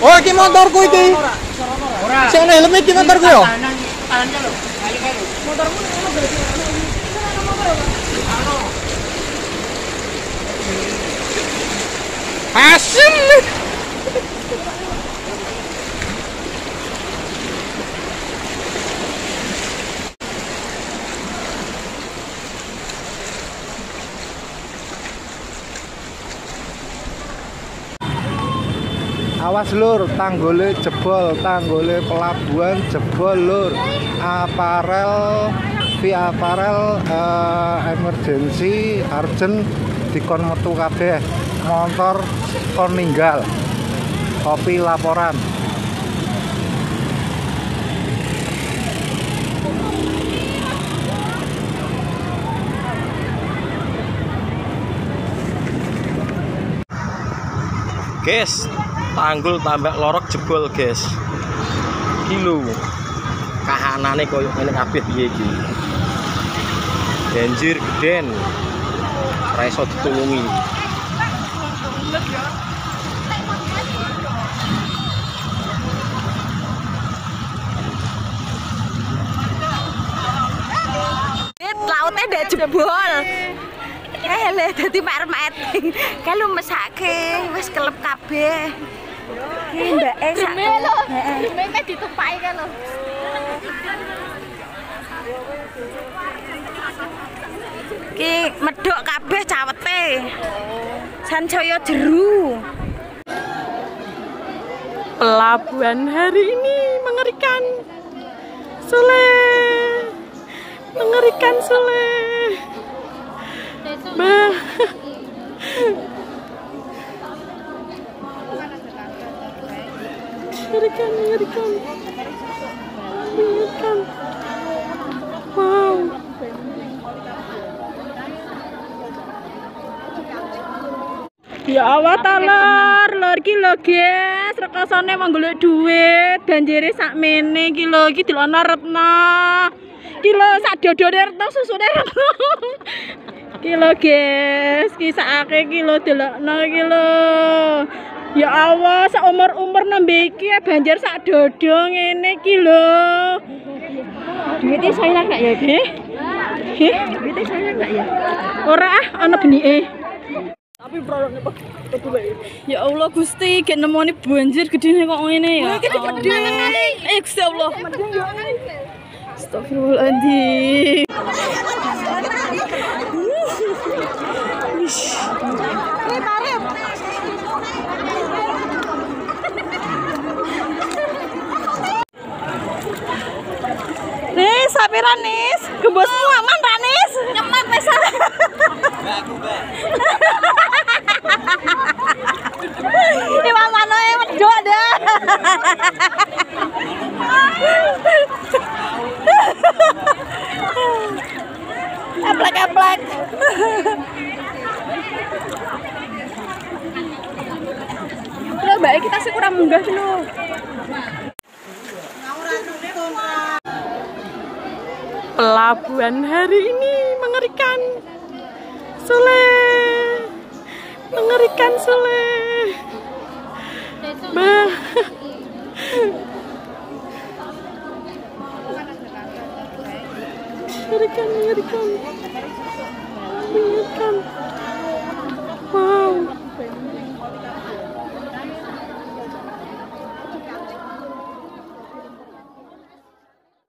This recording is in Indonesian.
Oh, iki motorku iki. Sing ana helm iki motorku yo. Hasil. Awas lur, tanggule jebol, tanggule pelabuhan jebol lur. Aparel via aparel eh, emergency urgent dikon metu kabeh. Motor kon ninggal. Kopi laporan. Guys, tanggul tambah lorok jebol, guys. Kilo. Kahanane koyo ngene kabeh piye iki. Banjir geden. Ora iso ditulungi. Dit, lautnya udah jebol. Eh, le, dadi marmet. Kalau mesake wis kelep kabeh. Ki mbak eh sak. Heeh. Meme ditumpaki kan lho. Ki medhok kabeh cawete. Sansaya jeru. Pelabuhan hari ini mengerikan. Sule. Mengerikan Sule. Bah. Mengerikan, mengerikan. Mengerikan. Wow. Ya Allah talar, lor ki lho guys, rekasane manggolek duit, banjire sakmene ki lho, iki dilono retno. Ki lho sak dodone retno susune retno. Ki lho guys, ki sakake ki lho delokno ki lho. Ya Allah, sak umur-umur nembe iki banjir sak dodo ngene ki lho. Duitnya saya enggak ya, Be? Heh, duitnya saya enggak ya? Ora ah, ana benike. Ya Allah Gusti, gek nemoni banjir gedene kok ngene ya. Gede gede. Eh Gusti Allah. Astagfirullahaladzim. Nis, sapira Nis? Gembosmu aman ra Nis? Nyemak wis. Ini mama noe medok dah. Eplek eplek. Lo baik kita sih kurang munggah dulu. Pelabuhan hari ini mengerikan. Sule. Mengerikan Sule. Bah. Mengerikan, mengerikan. Mengerikan.